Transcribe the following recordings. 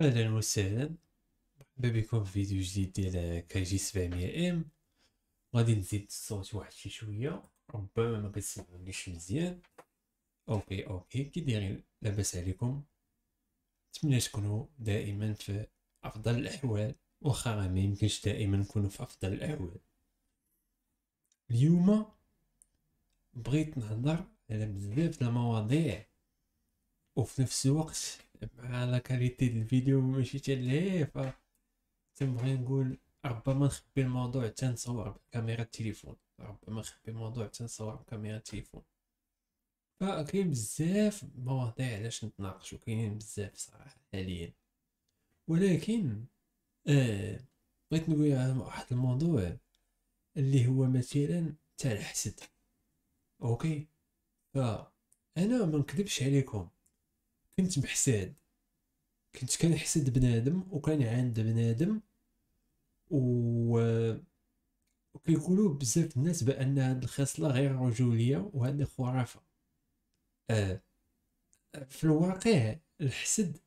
أهلا وسهلا مرحبا بكم في فيديو جديد ديال كي جي 700 إم. غادي نزيد الصوت واحد شي شوية. ربما ما كتسمعونيش مزيان. okay okay. كي دايرين لاباس عليكم. نتمنى تكونوا دائما في أفضل الأحوال. واخا ما يمكنش دائما نكونوا في أفضل الأحوال. اليوم بغيت نهضر على بزاف د المواضيع. وفي نفس الوقت مع لا كاليتي ديال الفيديو ماشي حتى ف تنبغي نقول ربما نخبي الموضوع حتى نصور بكاميرا التليفون ربما نخبي الموضوع حتى نصور بكاميرا التليفون. فكاين بزاف مواضيع علاش نتناقشو كاينين بزاف صراحة حاليا. ولكن آه بغيت نقول على واحد الموضوع اللي هو مثلا تاع الحسد. أوكي؟ فانا ما نكذبش عليكم. كنت محساد كنت كنحسد بنادم وكان عند بنادم و وكيقولوا بزاف الناس بأن هاد الخصلة غير رجوليه وهذه خرافه آه. في الواقع الحسد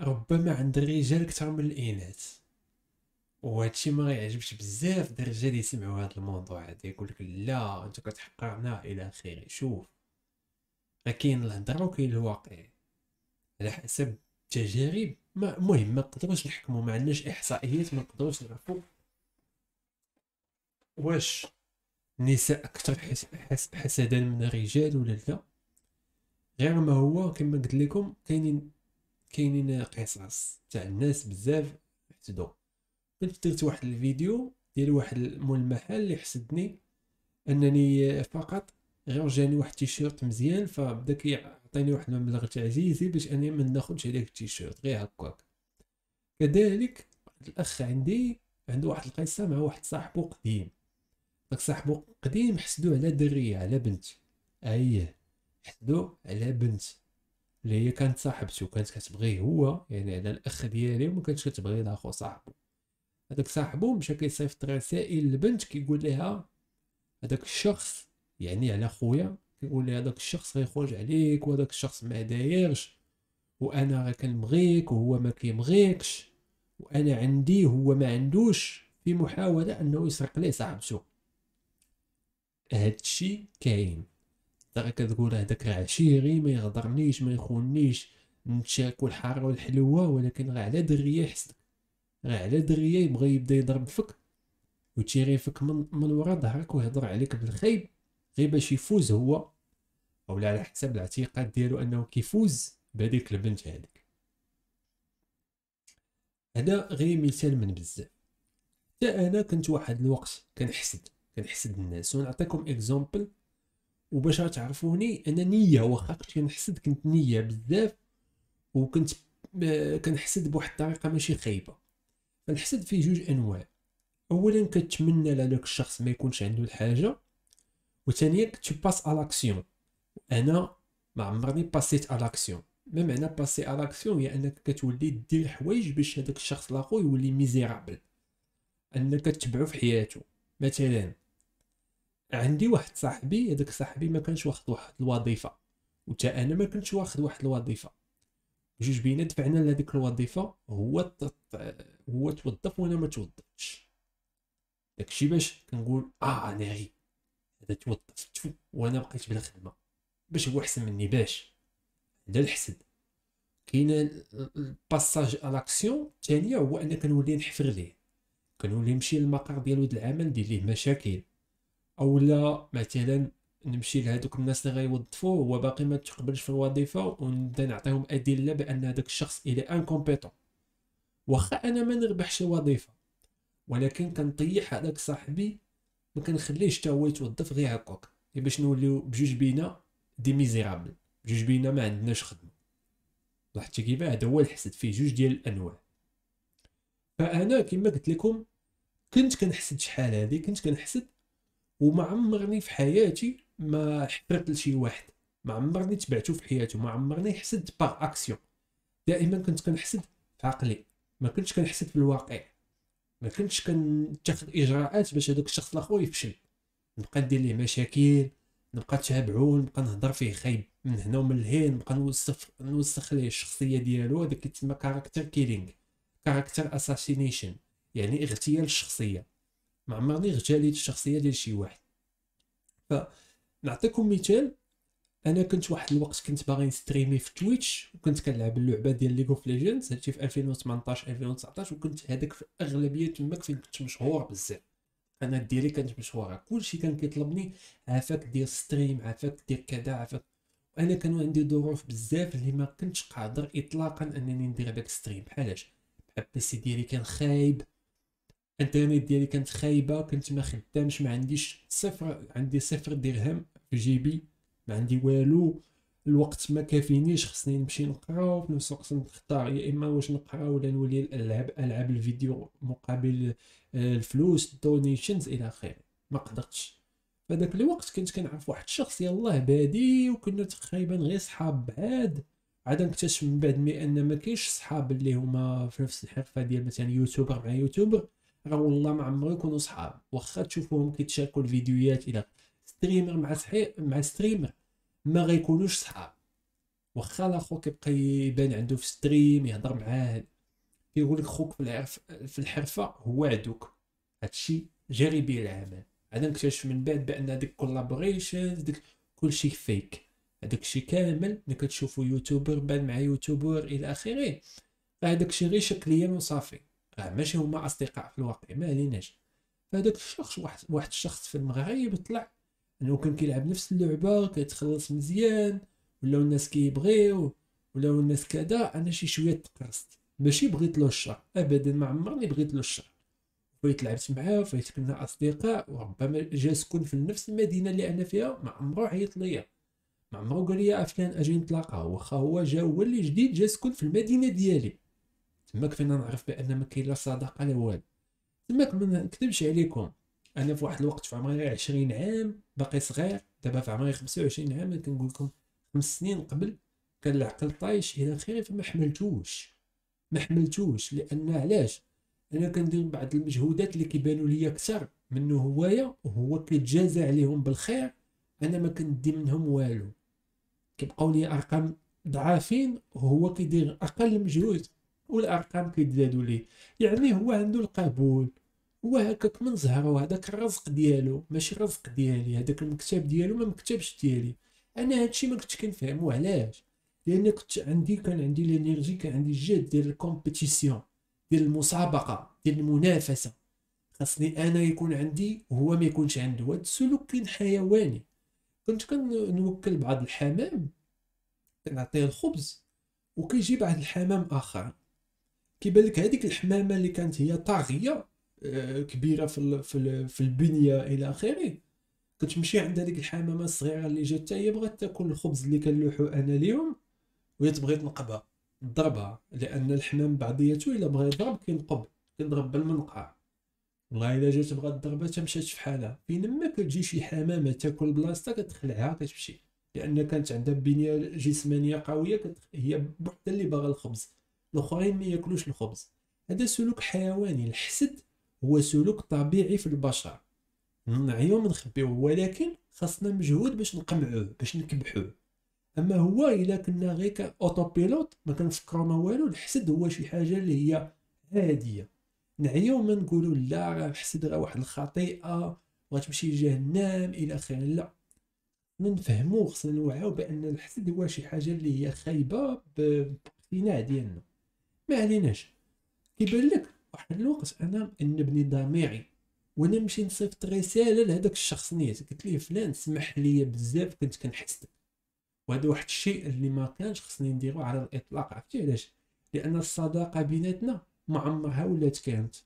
ربما عند الرجال أكثر من الإناث. وهادشي ما غيعجبش بزاف د الرجال يسمعوا هذا الموضوع هذا يقول لك لا أنت كتحقرنا إلى آخره. شوف راه كاين الهضرة وكاين الواقع. على حسب التجارب ما المهم ما نقدروش نحكموا ما عندناش إحصائيات ما نقدروش نعرفوا واش النساء أكثر حسدا من الرجال ولا لا. غير ما هو كما قلت لكم كاينين كاينين قصص تاع الناس بزاف حسدوا كنت درت واحد الفيديو ديال واحد مول المحل اللي حسدني أنني فقط غير جاني واحد التيشيرت مزيان فبدا كيعطيني واحد المبلغ تعزيزي باش أني ما ناخذش هذاك التيشيرت غير هكاك. كذلك الأخ عندي عنده واحد القصة مع واحد صاحبو قديم. داك صاحبو قديم حسدو على دريه على بنت. اييه حسدو على بنت. اللي هي كانت صاحبته كانت كتبغيه هو يعني على الأخ ديالي وما كانتش كتبغي لاخو صاحبو. هذاك صاحبو مشى كيصيفط رسائل للبنت كيقول لها هذاك الشخص يعني على خويا كيقول لي هذاك الشخص غيخرج عليك وهذاك الشخص ما دايرش وأنا راه كنبغيك وهو ما كيبغيكش وأنا عندي هو ما عندوش في محاولة أنه يسرق ليه صاحبته هادشي كاين. انت كتقول هذاك راه عشيري ما يغدرنيش ما يخوننيش نتشاركوا الحاره والحلوة ولكن راه على دريه يحسدك. راه على دريه يبغي يبدا يضرب فيك وتيري فيك من, من ورا ظهرك ويهضر عليك بالخيب غير باش يفوز هو. أو على حسب الاعتقاد ديالو أنه كيفوز بهذيك البنت هذيك. هذا غير مثال من بزاف. حتى أنا كنت واحد الوقت كنحسد كنحسد الناس. ونعطيكم اكزومبل وباش تعرفوني أنا نية واخا كنت كنحسد كنت نية بزاف. وكنت كنحسد بواحد الطريقة ماشي خايبة. فالحسد فيه جوج أنواع. اولا كتمنى لهذاك الشخص ما يكونش عنده الحاجة. وثانيا tu passes à l'action أنا ما عمرني باسيت à l'action ما معنى passer à l'action هي أنك كتولي دير حوايج باش هذاك الشخص الآخر يولي misérable أنك تتبعو في حياته. مثلا عندي واحد صاحبي هذاك صاحبي ما كانش واخد واحد الوظيفة وتا أنا ما كنتش واخد واحد الوظيفة. جوج بينا دفعنا لهذيك الوظيفة هو هو توظف وأنا ما توظفتش. داكشي باش كنقول آه أنا غير. هذا توظفت وأنا بقيت بلا خدمه باش هو أحسن مني باش. هذا الحسد. كاين ال passage à l'action الثانية هو أنا كنولي نحفر ليه. كنولي نمشي للمقر ديالو د العمل ندير ليه مشاكل. أولا مثلا نمشي لهذوك الناس اللي غيوظفوه هو باقي ما تقبلش في الوظيفة ونبدا نعطيهم أدلة بأن هذاك الشخص il est incompétent واخا أنا ما نربحش الوظيفة ولكن كنطيح هذاك صاحبي ما كنخليهش حتى هو يتوظف غير هكاك. باش نوليو بجوج بينا des misérables بجوج بينا ما عندناش خدمه لاحظتي كيف هذا هو الحسد فيه جوج ديال الانواع فانا كما قلت لكم كنت كنحسد شحال هذه كنت كنحسد وما عمرني في حياتي ما حفرت لشي واحد ما عمرني تبعته في حياته ما عمرني حسدت par action دائما كنت كنحسد في عقلي ما كنتش كنحسد في الواقع ما كنتش كنتخذ اجراءات باش هذاك الشخص الآخر يفشل نبقى ندير ليه مشاكل نبقى تابعو نبقى نهضر فيه خايب من هنا ومن لهين نبقى نوصف نوسخ ليه الشخصية ديالو. هذاك اللي تسمى character killing character assassination يعني اغتيال الشخصية. ما عمرني الشخصية ديال شي واحد. فنعطيكم مثال. أنا كنت واحد الوقت كنت باغي نستريمي في Twitch وكنت كنلعب اللعبة ديال League of Legends هادشي في 2018 2019 وكنت هذاك في الاغلبيه تماك فين كنت مشهور بزاف. أنا ديالي كانت مشهوره كلشي كان كيطلبني عافاك دير stream عافاك دير كذا عافاك. وأنا كانوا عندي ظروف بزاف اللي ما كنتش قادر اطلاقا أنني ندير هذاك stream بحالاش بحال ال PC ديالي كان خايب. الإنترنت ديالي كانت خايبة. كنت ما خدامش ما عنديش صفر عندي صفر درهم في جيبي. ما عندي والو. الوقت ما كافينيش. خصني نمشي نقرا وفي نفس الوقت نختار يا إما واش نقرا ولا نولي العب ألعاب الفيديو مقابل الفلوس donations إلى آخره. ما قدرتش. فداك الوقت كنت كنعرف واحد الشخص يلاه بادي وكنا تقريبا غير صحاب بعاد. عاد نكتشف من بعد mais أن ما كاينش صحاب اللي هما في نفس الحرفة ديال مثلا YouTuber مع YouTuber راه والله ما عمرو يكونوا صحاب. واخا تشوفوهم كيتشاركوا الفيديوهات إلى streamer مع صحيح مع streamer ما غيكونوش صحاب. واخا الاخو كيبقى يبان عنده في stream يهضر معاه. كيقول لك خوك في الحرفة هو عدوك هادشي جربي العمل. عاد نكتشف من بعد بأن هذيك collaborations ديك كلشي فيك هذاك الشيء كامل ملي كتشوفوا YouTuber بان مع YouTuber إلى آخره هذاك الشيء غير شكليا وصافي. راه ماشي هما أصدقاء في الواقع ما عليناش. فهذاك الشخص واحد واحد الشخص في المغرب طلع أنه كان كيلعب نفس اللعبة كيتخلص مزيان ولاو الناس كيبغيو ولاو الناس كذا. أنا شي شوية تقرصت ماشي بغيت له الشر ابدا ما عمرني بغيت له الشر فايت لعبت معاه فايت كنا أصدقاء وربما جا سكن في نفس المدينة اللي أنا فيها ما عمرو عيط ليا. ما عمرو قال لي فلان أجي نتلاقى. واخا هو جا هو اللي جديد جا سكن في المدينة ديالي. تماك فينا نعرف بأن ما كاين لا صداقة لا والو. تماك ما نكذبش عليكم. أنا في واحد الوقت في عمري 20 عام باقي صغير. دابا في عمري 25 عام كنقول لكم خمس سنين قبل كان العقل طايش إلى آخره فما حملتوش. ما حملتوش لأن علاش؟ أنا كندير بعض المجهودات اللي كيبانوا ليا أكثر منه هوايا وهو كيتجازى عليهم بالخير أنا ما كندي منهم والو. كيبقاو لي أرقام ضعافين وهو كيدير أقل مجهود والأرقام كيتزادوا ليه. يعني هو عنده القبول هو هكاك من زهرو هذاك الرزق ديالو ماشي الرزق ديالي هذاك المكتب ديالو ما مكتبش ديالي. أنا هادشي ما كنتش كنفهمو علاش؟ لأن كنت عندي كان عندي l'énergie كان عندي الجهد ديال ال compétition ديال المسابقة ديال المنافسة. خاصني أنا يكون عندي وهو ما يكونش عنده. هذا السلوك كاين حيواني. كنت كنوكل بعض الحمام كنعطيه الخبز وكيجي بعض الحمام آخر. كيبان لك هذيك الحمامة اللي كانت هي طاغية آه، كبيرة في في البنية إلى آخره. كتمشي عند هذيك الحمامة الصغيرة اللي جات هي بغات تاكل الخبز اللي كنلوحو أنا اليوم. وهي تبغي تنقبها. ضربها لأن الحمام بعضياته إلا بغى يضرب كينقب كيضرب بالمنقار والله الا جات بغات تضربها مشات في حالها. فينما كتجي شي حمامة تاكل بلاصتها كتخلعها كتمشي لأن كانت عندها بنية جسمانية قوية هي بوحدها اللي باغا الخبز. الأخرين ما ياكلوش الخبز. هذا سلوك حيواني. الحسد هو سلوك طبيعي في البشر. نعيو نخبيوه ولكن خاصنا مجهود باش نقمعوه باش نكبحوه أما هو إلا كنا غير auto-pilote ما كنفكروا ما والو الحسد هو شي حاجة اللي هي عاديه نعيو ما نقولوا لا الحسد راه واحد الخطيئة وغتمشي جهنم إلى آخره لا. نفهمو خصنا نوعيو بأن الحسد هو شي حاجة اللي هي خايبة باقتناع ديالنا ما عليناش. كيبان لك واحد الوقت أنا نبني ضميري وأنا نمشي نصيفط رسالة لهذاك الشخص نيت قلت ليه فلان سمح لي بزاف كنت كنحسدك وهذا واحد الشيء اللي ما كانش خصني نديرو على الإطلاق. عرفتي علاش؟ لأن الصداقة بيناتنا ما عمرها ولات كانت.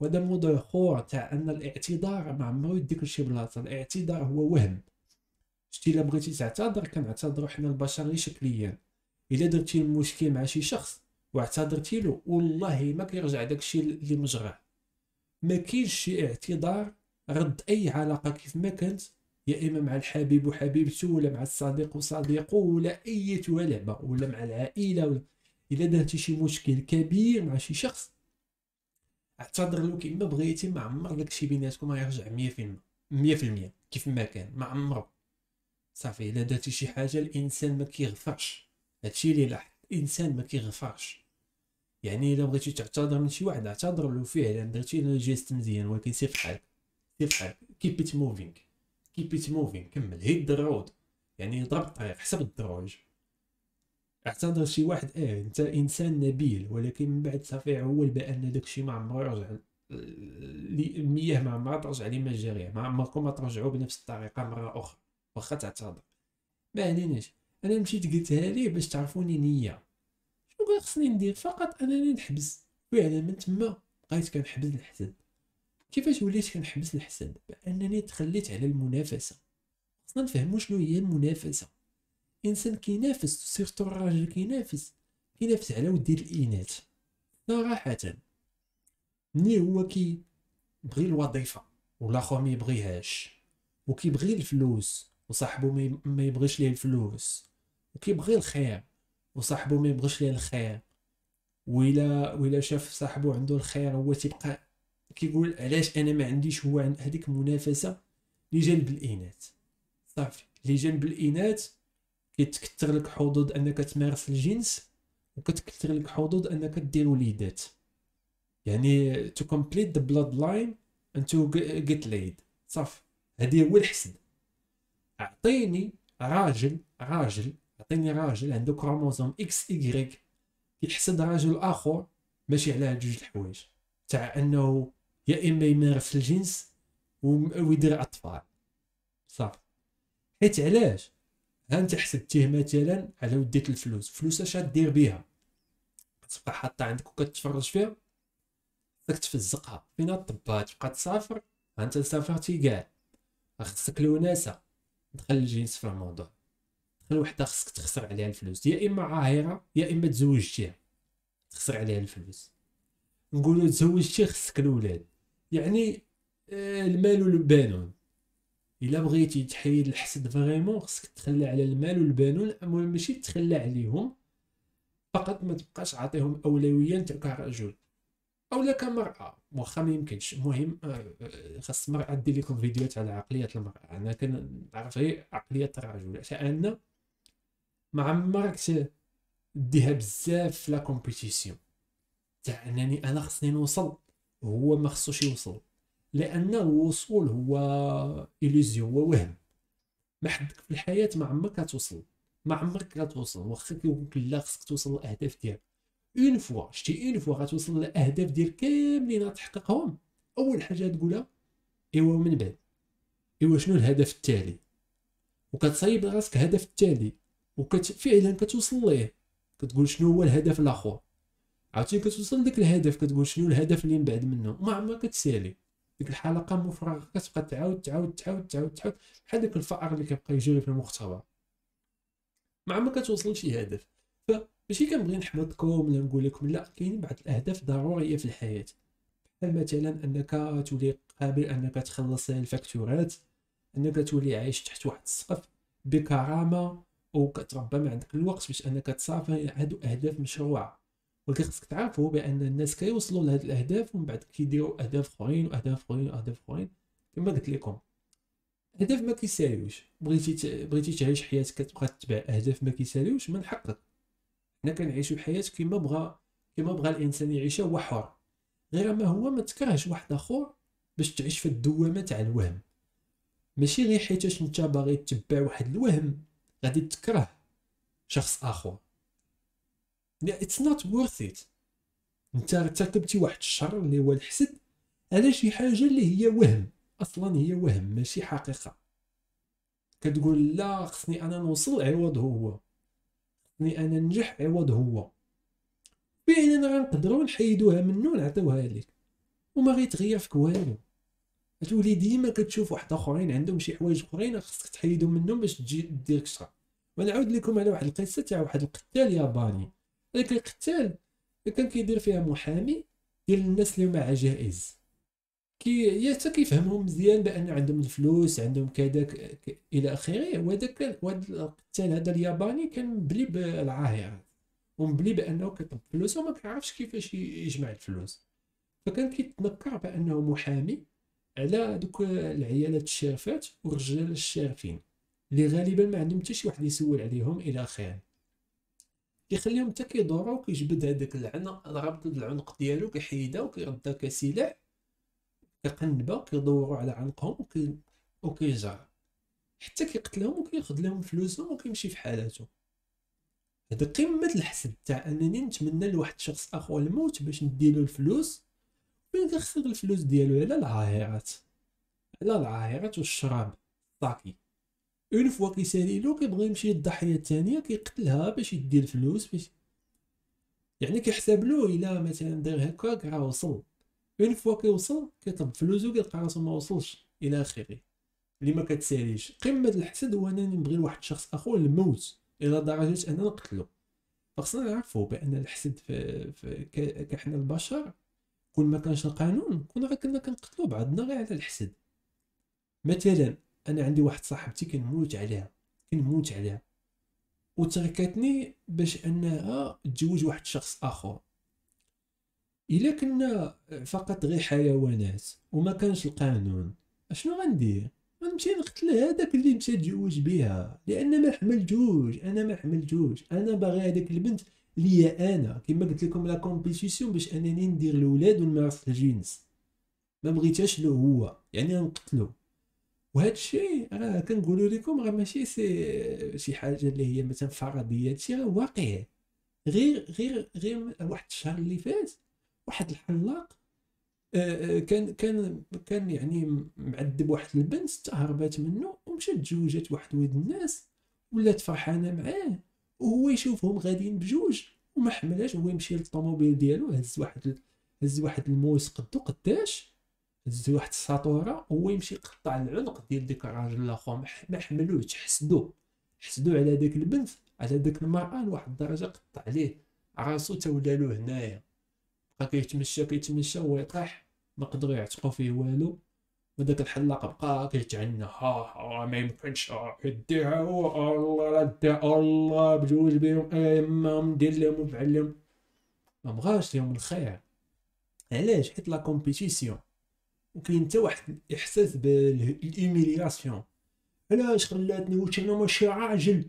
وهذا موضوع اخر تاع أن الاعتذار ما عمرو يديك لشي بلاصة. الاعتذار هو وهم. شتي إلا بغيتي تعتذر كنعتذروا حنا البشر شكليا. إلا درتي المشكل مع شي شخص واعتذرتي له والله ما كيرجع داكشي اللي مجرى. ما كاينش شي اعتذار رد أي علاقة كيف ما كانت يا إما مع الحبيب وحبيبته ولا مع الصديق وصديقه ولا أي لعبه ولا مع العائلة ولا إلا درتي شي مشكل كبير مع شي شخص. اعتذر له كيما بغيتي ما عمر داك الشيء بيناتكم يرجع 100% 100% كيف ما كان ما عمره. صافي إلا درتي شي حاجة الإنسان ما كيغفرش. هادشي اللي لاحظ الإنسان ما كيغفرش. يعني إلا بغيتي تعتذر من شي واحد اعتذر له فعلا درتي geste مزيان ولكن سير فحالك سير فحالك keep it moving keep it moving كمل. hit the road يعني ضرب الطريق حسب الدروج اعتذر شي واحد آه أنت إنسان نبيل ولكن من بعد صافي عول بأن داكشي ما عمرو يرجع المياه ما عمرها ترجع جاريه ما عمركم ما ترجعوا بنفس الطريقة مرة أخرى. واخا تعتذر. ما عليناش. أنا مشيت قلتها ليه باش تعرفوني نية. شنو خصني ندير؟ فقط أنني نحبس. فعلا من تما بقيت كنحبس الحسد كيفاش وليت كنحبس الحسد بانني تخليت على المنافسة. خصنا نفهموا شنو هي المنافسة. إنسان كينافس surtout الراجل كينافس كينافس على ود الإناث. صراحة ملي هو كي بغي الوظيفة والآخر ما يبغيهاش وكيبغي الفلوس وصاحبو ما يبغيش ليه الفلوس وكيبغي الخير وصاحبو ما يبغيش ليه الخير. وإلا وإلا شاف صاحبو عنده الخير هو تيبقى كيقول علاش أنا ما عنديش هو هذيك المنافسة لجلب الإناث. صافي. لجلب الإناث كيتكثر لك حظوظ أنك تمارس الجنس وكتكثر لك حظوظ أنك دير وليدات يعني to complete the bloodline and to get laid. صافي. هذه هو الحسد. أعطيني راجل راجل أعطيني راجل عنده chromosome X Y كيحسد راجل آخر ماشي على هاد جوج الحوايج. تاع أنه يا إما يمارس الجنس ويدير أطفال. صافي حيت علاش؟ ها أنت حسدتيه مثلا على وديت الفلوس. فلوس اش دير بها تبقى حاطة عندك وكتفرج فيها. خصك تفزقها. فين الطبات تبقى تسافر. أنت سافرتي كاع. خصك الوناسة. دخل الجنس في الموضوع دخل وحدة خصك تخسر عليها الفلوس. يا إما عاهرة يا إما تزوجتيها. تخسر عليها الفلوس. نقولوا تزوجتي خصك الولاد. يعني آه، المال والبانون إلا بغيتي تحيد الحسد vraiment خصك تخلى على المال والبانون ماشي تخلى عليهم. فقط ما تبقاش عاطيهم أولوية انت كرجل أو لا كمراه واخا ما يمكنش. المهم آه، آه، خاص المراه دير لكم فيديوهات على عقلية المرأة. أنا كنعرف غير عقلية الرجل. لأن ما عمرك ديها بزاف في la compétition تاع أنني أنا خصني نوصل وهو ما خصوش يوصل لأن الوصول هو illusion هو وهم ما حدك في الحياة ما عمرك توصل ما عمرك غتوصل واخا كيقول لك لا خصك توصل للأهداف ديالك. une fois شتي une fois غتوصل للأهداف ديال كاملين غتحققهم. أول حاجة تقولها إيوا من بعد. إيوا شنو الهدف التالي؟ وكتصايب راسك هدف التالي. وكت فعلا كتوصل ليه. كتقول شنو هو الهدف الأخر؟ عرفتي كتوصل لذاك الهدف كتقول شنو الهدف اللي من بعد منه؟ وما عمرك كتسالي. ديك الحلقة مفرغة كتبقى تعاود تعاود تعاود تعاود تعاود بحال داك الفأر اللي كيبقى يجري في المختبر. ما عمرك كتوصل لشي هدف. فماشي كنبغي نحبطكم ولا نقول لكم لا كاين بعض الأهداف ضرورية في الحياة. بحال مثلا أنك تولي قابل أنك تخلص الفاكتورات أنك تولي عايش تحت واحد السقف بكرامة وكتربى ما عندك الوقت باش أنك تصافي. هادو أهداف مشروعة. ولكن خصك تعرفوا بأن الناس كيوصلوا لهاد الأهداف ومن بعد كيديروا أهداف أخرين وأهداف أخرين وأهداف أخرين. كما قلت لكم أهداف ما كيساليوش بغيتي بغيتي تعيش حياتك كتبقى تتبع أهداف ما كيساليوش من حقك. حنا كنعيشوا الحياة كما بغى كما بغى الإنسان يعيشها هو حر. غير ما هو ما تكرهش واحد آخر باش تعيش في الدوامة تاع الوهم. ماشي غير حيتاش انت باغي تتبع واحد الوهم غادي تكره شخص آخر. it's not worth it انت ارتكبتي واحد الشر اللي هو الحسد. على شي حاجة اللي هي وهم. أصلا هي وهم ماشي حقيقة. كتقول لا خصني أنا نوصل عوض هو. خصني أنا ننجح عوض هو. فعلا غنقدروا نحيدوها منه ونعطيوها لك. وما غيتغير فيك والو. تولي ديما كتشوف واحد آخرين عندهم شي حوايج أخرين خصك تحيدهم منهم باش تجي دير كشره ونعاود لكم على واحد القصة تاع واحد القتال ياباني. هذاك القتال كان كيدير فيها محامي ديال الناس اللي هما عجائز. كي حتى كيفهمهم مزيان بأن عندهم الفلوس عندهم كذا إلى آخره. وهذاك وهذا القتال هذا الياباني كان مبلي بالعاهرات ومبلي بأنه كيطلب فلوس وما كيعرفش كيفاش يجمع الفلوس. فكان كيتنكر بأنه محامي على دوك العيالات الشارفات والرجال الشارفين اللي غالبا ما عندهم حتى شي واحد يسول عليهم إلى آخره. كيخليهم حتى كيدورو كيجبد هذاك العنق رابط العنق ديالو كيحيدها وكيردها كسلاح كقنبه كيدوروا على عنقهم وكي وكيجر حتى كيقتلهم وكياخذ لهم فلوسهم وكيمشي في حالاته هذا قمة الحسد تاع أنني نتمنى لواحد الشخص آخر الموت باش نديلو الفلوس. فين كيخسر الفلوس ديالو؟ على العاهرات. على العاهرات والشراب. طاكي une fois كيساليلو كيبغي يمشي للضحيه الثانية كيقتلها باش يدي الفلوس باش يعني كيحسب له إلا مثلا دار هكاك راه وصل. une fois كيوصل كيطلب فلوسو كيلقى راسو ما وصلش إلى آخره. اللي ما كتساليش. قمة الحسد هو أنني نبغي لواحد الشخص آخر الموت إلى درجة أننا نقتلو. خصنا نعرفوا بان الحسد في, في كحنا البشر كون ما كانش القانون غير كنا كنقتلوا بعضنا غير على الحسد مثلا أنا عندي واحد صاحبتي كنموت عليها كنموت عليها. وتركتني باش أنها تزوج واحد الشخص آخر. إلا كنا فقط غير حيوانات وما كانش القانون أشنو غندير؟ غنمشي نقتل هذاك اللي مشى تزوج بها لأن ما حمل جوج أنا ما حمل جوج أنا باغي هذيك البنت ليا أنا. كما قلت لكم la compétition باش أنني ندير الاولاد ونمارس الجنس. ما بغيتهاش له هو يعني نقتلو وهذا الشيء راه كنقولوا لكم راه ماشي سي شي حاجة اللي هي مثلا فرضيه هادشي راه واقع. غير غير غير واحد الشهر اللي فات واحد الحلاق آه، آه، كان كان كان يعني معذب واحد البنت تهربات منه ومشات تزوجات واحد ولد الناس ولات فرحانة معاه وهو يشوفهم غاديين بجوج وما حملهاش هو يمشي للطوموبيل ديالو هز واحد هز واحد الموس قدو قداش. هز واحد الساطورة وهو يمشي يقطع العنق ديال ديك الراجل الآخر. ما حملوش حسدو حسدو على ديك البنت على ديك المرأة لواحد الدرجة قطع عليه. راسو تا له هنايا. بقى كيتمشى كيتمشى وهو يطيح. ما قدروا يعتقوا فيه والو. وداك الحلاق بقى كيتعنى. ها ها ما يمكنش. يديها هو. الله ديها الله. بجوج بهم اما ندير لهم ونفعل ما بغاش لهم الخير. علاش؟ حيت la compétition وكاين حتى واحد الإحساس بال humiliation. علاش خلاتني واش أنا ماشي راجل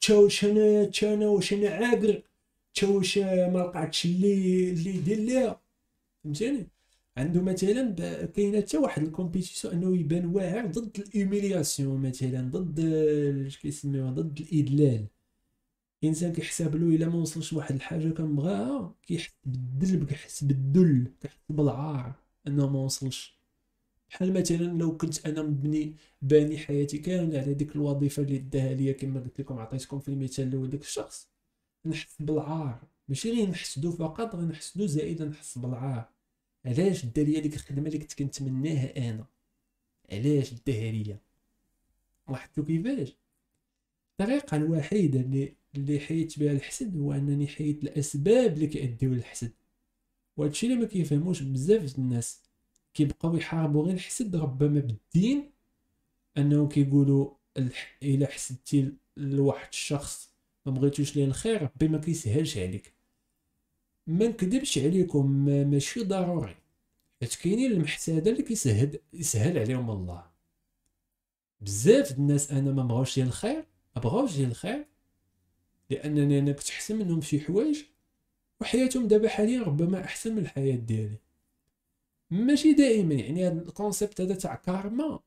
تا واش أنا تا أنا واش أنا عاقر تا واش ما لقاتش اللي اللي يدير ليها فهمتيني؟ عنده مثلا كاينة حتى واحد ال compétition أنه يبان واعر ضد ال humiliation مثلا ضد كيسميوها؟ ضد الإذلال. الانسان كيحسب له إلا ما وصلش لواحد الحاجة كنبغاها كيحس بالذل كيحس بالذل كيحس بالعار. أنه ما وصلش. بحال مثلا لو كنت أنا مبني باني حياتي كاملة على ديك الوظيفة اللي داها ليا كما قلت لكم عطيتكم في المثال الأول داك الشخص نحس بالعار. ماشي غير نحسدو فقط غير نحسدو زائدا نحس بالعار. علاش داليا ديك الخدمة اللي كنت كنتمناها أنا؟ علاش داها ليا؟ لاحظتوا كيفاش؟ الطريقة الوحيدة اللي اللي حيدت بها الحسد هو أنني حيدت الأسباب اللي كيأديو للحسد. وهادشي اللي ما كيفهموش بزاف الناس كيبقاو يحاربوا غير الحسد ربما بالدين انه كيقولوا الح... إلا حسدتي لواحد الشخص ما بغيتوش ليه الخير ربي ما كيسهلش عليك. ما نكذبش عليكم ماشي ضروري. حيت كاينين المحساده اللي كيسهل يسهل عليهم الله. بزاف الناس أنا ما بغاوش لي الخير ما بغاوش لي الخير لأنني أنا كنت أحسن منهم في حوايج. وحياتهم دابا حاليا ربما أحسن من الحياة ديالي. ماشي دائما يعني هذا ال concept هذا تاع karma.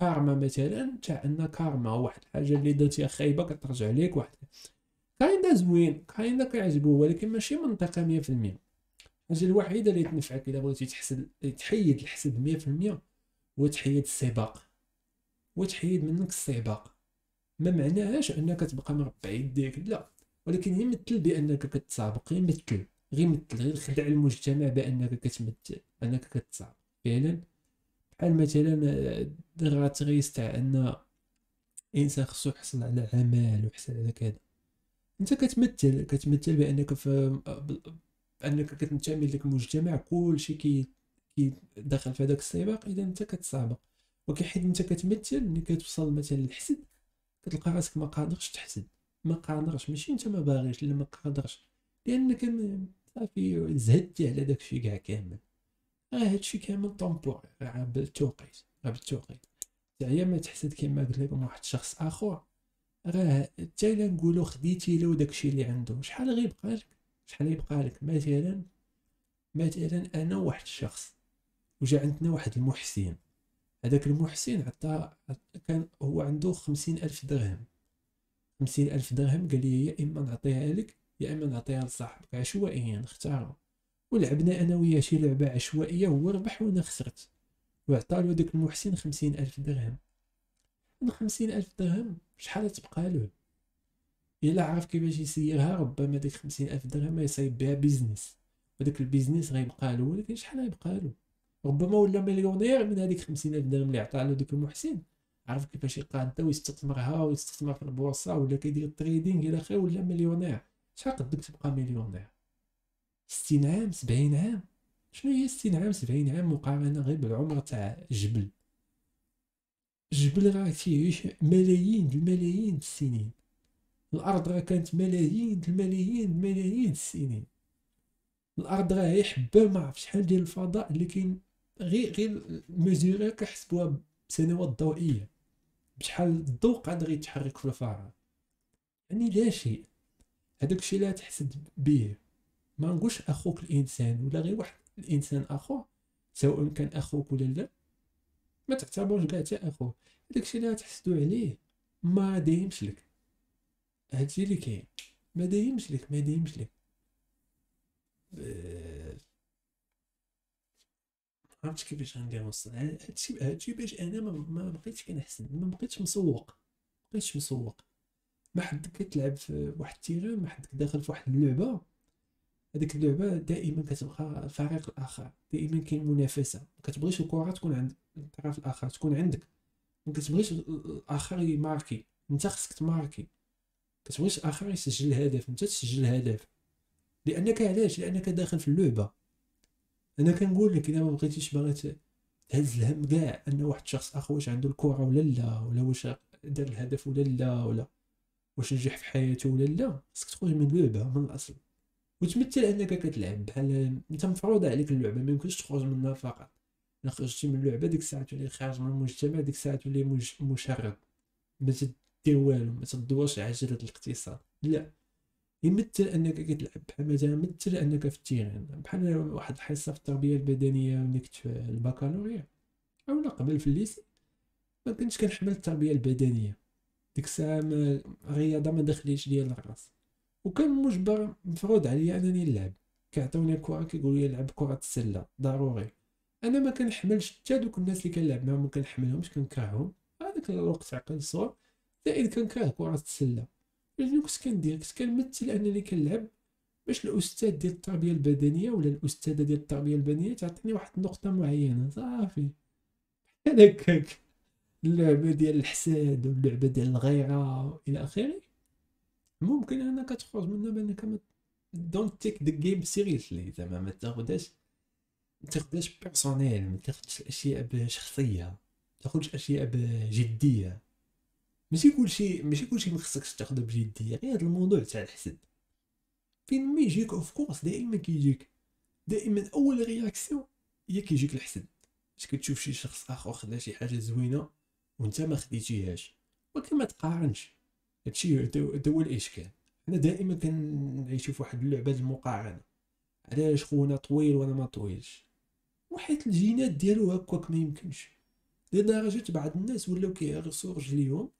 karma مثلا تاع أن كارما واحد الحاجة اللي درتيها خايبة كترجع ليك واحد. kinda زوين kinda كيعجبو ولكن ماشي منطقي مية في المية. الحاجة الوحيدة اللي تنفعك إلا بغيتي تحسد تحيد الحسد مية في المية هو تحيد السباق. هو تحيد منك السباق. ما معناهاش أنك تبقى مربع يديك لا. ولكن يمثل بأنك كتسابق يمثل غير مثل غير خدع المجتمع بأنك كتمثل انك كتسابق. فعلا بحال مثلا دغاتريس تاع أن الإنسان خصو يحصل على عمل ويحصل على كذا. أنت كتمثل كتمثل بأنك في انك كتنتمي لك المجتمع كلشي كي كي داخل في هذاك السباق إذا أنت كتسابق. ولكن حيت أنت كتمثل ملي كتوصل مثلا للحسد كتلقى راسك ما قادرش تحسد. ما قادرش ماشي انت ما باغيش لا ما قادرش. لانك صافي زهدتي على داكشي كاع كامل. راه هادشي كامل طومبور راه بالتوقيت راه بالتوقيت. تعيا ما تحسد كما قلت لكم واحد الشخص آخر. راه حتى إلا نقولوا خديتي له داكشي اللي عنده شحال غيبقى لك؟ شحال يبقى لك؟ مثلا مثلا أنا واحد الشخص وجا عندنا واحد المحسن. هذاك المحسن عطى كان هو عنده خمسين ألف درهم. خمسين ألف درهم قال لي يا إما نعطيها لك يا إما نعطيها لصاحبك. عشوائيا اختاروا. ولعبنا أنا وياه شي لعبة عشوائية هو ربح وأنا خسرت. وعطالو داك المحسن خمسين ألف درهم. من خمسين ألف درهم شحال تبقى له؟ إلا عرف كيفاش يسيرها ربما ديك خمسين ألف درهم يصايب بها business وداك ال business غيبقى له ولكن شحال غيبقى له؟ ربما ولا مليونير من هذيك خمسين ألف درهم اللي عطاها له ديك المحسن. عرف كيفاش يقادها ويستثمرها ويستثمر في البورصة ولا كيدير ال trading إلى آخره ولا مليونير؟ شحال قدك تبقى مليونير؟ ستين عام سبعين عام؟ شنو هي ستين عام سبعين عام مقارنة غير بالعمر تاع جبل؟ جبل راه تيعيش ملايين الملايين السنين. الأرض راه كانت ملايين الملايين الملايين السنين. الأرض راه هي حبة ما عرف شحال ديال الفضاء اللي كاين غير غير ميزوري كنحسبوها بسنوات ضوئية. بشحال الضوء قادر يتحرك في الفراغ يعني لا شيء. هذاك الشيء لا تحسد به. ما نقولش أخوك الإنسان ولا غير واحد الإنسان اخو سواء كان أخوك ولا لا. ما تعتبرش كاع حتى أخوك. داكشي اللي تحسدو عليه. ما دايمش لك. هادشي اللي كاين. ما دايمش لك ما دايمش لك. عرفتش كيفاش غندير نوصل هادشي هادشي باش أنا ما بقيتش كنحسن ما بقيتش مسوق بقيتش مسوق. ما حد كتلعب في واحد التيران ما حد داخل في واحد اللعبة هذيك اللعبة دائما كتبقى الفريق الآخر دائما كاين منافسة. ما كتبغيش الكرة تكون عند الطرف الآخر تكون عندك. ما كتبغيش الآخر يماركي أنت خصك تماركي. كتبغيش الآخر يسجل الهدف أنت تسجل الهدف لأنك علاش؟ لأنك داخل في اللعبة. أنا كنقول لك إذا ما بغيتيش باغي تهز الهم كاع أن واحد الشخص آخر واش عنده الكره ولا لا ولا واش دار الهدف ولا لا ولا واش نجح في حياته ولا لا خصك تخرج من اللعبه من الأصل. وتمثل أنك كتلعب بحال أنت مفروض عليك اللعبة ما يمكنش تخرج منها فقط. إلا خرجتي من اللعبة ديك الساعة تولي خارج من المجتمع ديك الساعة تولي مشرد. ما تدير والو ما تدورش عجله الاقتصاد. لا. يمثل أنك كتلعب. بحال مثلا مثل أنك في ال terrain بحال واحد الحصة في التربية البدنية ملي كنت في البكالوريا. أولا قبل في ال lycée ما كنتش كنحمل التربية البدنية. ديك الساعة الرياضة ما دخليش ليا الراس وكان مجبر مفروض عليا أنني نلعب. كيعطيوني الكرة كيقولوا لي لعب كرة السلة. ضروري. أنا ما كنحملش حتى دوك الناس اللي كنلعب معاهم ما كنحملهمش كنكرههم. هذاك الوقت عقل الصغر زائد كنكره كرة السلة. شنو كنت كندير كنت كنمثل أنني كنلعب باش الأستاذ ديال التربية البدنية ولا الأستاذة ديال التربية البدنيه تعطيني واحد النقطة معينة. صافي. بحال هكاك اللعبة ديال الحساد واللعبة ديال الغيرة إلى آخره. ممكن انك تخرج منها بانك ما don't take the game seriously زعما ما تاخذهاش ما تاخذهاش personnel ما تاخذش الاشياء بشخصية ما الاشياء بجدية. ماشي كلشي ماشي كلشي ما خصكش تاخذها بجدية غير هذا الموضوع تاع الحسد. فين ما يجيك of course دائما كيجيك. دائما أول réaction هي كيجيك الحسد. باش كتشوف شي شخص آخر خدا شي حاجة زوينة وأنت ما خديتيهاش. ولكن ما تقارنش. هادشي هو الإشكال. حنا دائما كنعيشو في واحد اللعبة المقارنة. علاش خونا طويل وأنا ما طويلش؟ وحيت الجينات ديالو هكاك ما يمكنش. لدرجة بعض الناس ولاو كيهرسوا رجليهم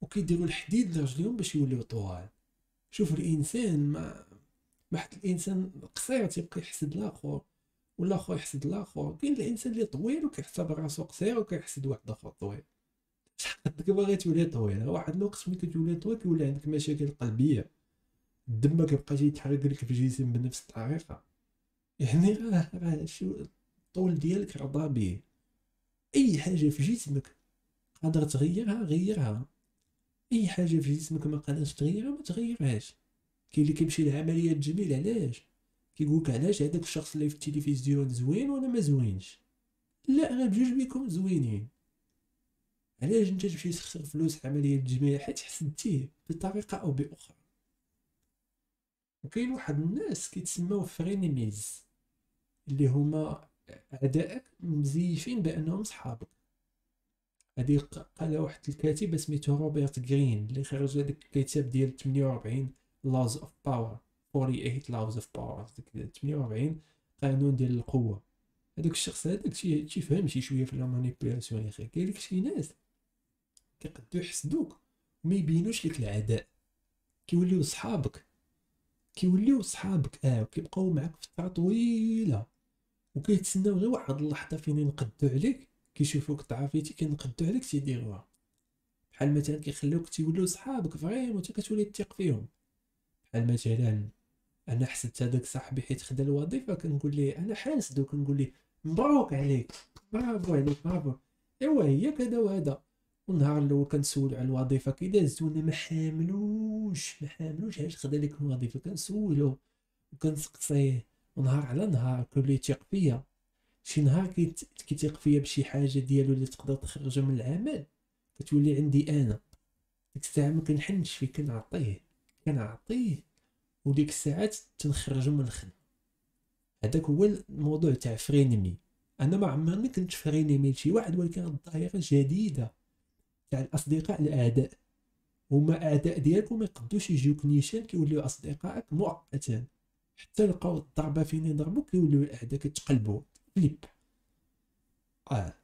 وكيديروا الحديد لرجليهم باش يوليو طوال. شوف الإنسان ما واحد الإنسان قصير تيبقى يحسد الآخر والآخر يحسد الآخر. كاين الإنسان اللي طويل وكيحسب راسو قصير وكيحسد واحد اخر طويل. شحال باغي تولي طويل؟ واحد الوقت ملي كتولي طويل كيولي عندك مشاكل قلبية. الدم ما كيبقاش يتحرك لك في الجسم بنفس الطريقة. يعني راه راه شو الطول ديالك رضا به. أي حاجة في جسمك قادر تغيرها غيرها. أي حاجة في جسمك ما قادرش تغيرها ما تغيرهاش. كاين اللي كيمشي لعمليات تجميل علاش؟ كيقولك علاش هذاك الشخص اللي في التلفزيون زوين وأنا ما زوينش؟ لا راه بجوج بيكم زوينين. علاش أنت تمشي تخسر فلوس في عملية تجميل؟ حيت حسدتيه بطريقة أو بأخرى. وكاين واحد الناس كيتسموا frenemies اللي هما أعدائك مزيفين بأنهم صحابك. هادي قالها واحد الكاتب سميتو روبرت جرين اللي خرج هذاك الكتاب ديال 48 laws of power 48 laws of power 48 قانون ديال القوة. هذاك الشخص هذاك تيفهم شي شوية في la manipulation يا أخي كاين لك شي ناس كيقدو يحسدوك وما يبينوش لك العداء. كيوليو صحابك كيوليو صحابك آه وكيبقاو معاك فترة طويلة. وكيتسناو غير واحد اللحظة فين ينقدو عليك كيشوفوك ضعفيتي كينقدو عليك تيديروها بحال مثلا كيخليوك تيوليو صحابك vraiment انت كتولي تثق فيهم. بحال مثلا أنا حسدت هذاك صاحبي حيت خدا الوظيفة كنقول ليه أنا حاسد وكنقول ليه مبروك عليك. برافو عليك برافو. إيوا هي كذا وهذا. والنهار الأول كنسولو على الوظيفة كي دازت وأنا ما حاملوش ما حاملوش علاش خدا ليك الوظيفة. كنسولو وكنسقسيه ونهار على نهار كيولي يثيق فيا. شي نهار كيتيق فيا بشي حاجة ديالو اللي تقدر تخرجها من العمل كتولي عندي أنا. ديك الساعة ما كنحنش فيه كنعطيه كنعطيه وديك الساعات تنخرجو من الخدمة. هذاك هو الموضوع تاع فرينمي أنا ما عمرني كنت فرينمي لشي واحد ولكن الظاهرة جديدة تاع الأصدقاء الأعداء. هما أعداء ديالك يقدوش يجيوك نيشان كيوليو أصدقائك مؤقتا. حتى لقاو الضربة فين يضربوك كيوليو الأعداء كيتقلبوا. فليب آه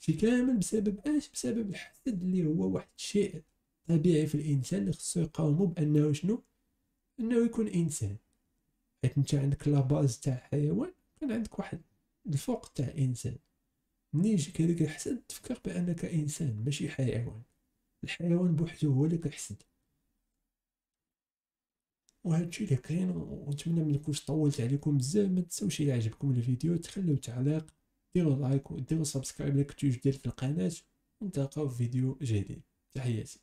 شي كامل بسبب اش بسبب الحسد اللي هو واحد الشيء طبيعي في الإنسان اللي خصو يقاومو بأنه شنو؟ أنه يكون إنسان. حيت أنت عندك la base تاع حيوان كان عندك واحد الفوق تاع إنسان. ملي يجيك هذاك الحسد؟ تفكر بأنك إنسان ماشي حيوان. الحيوان بوحدو هو اللي كيحسد. وهذا الشيء اللي كاين ونتمنى ما طولت عليكم بزاف ما تنساوش إلى عجبكم الفيديو تخليو تعليق ديروا like وديروا subscribe إلا كنتو في القناة ونتلاقاو في فيديو جديد. تحياتي.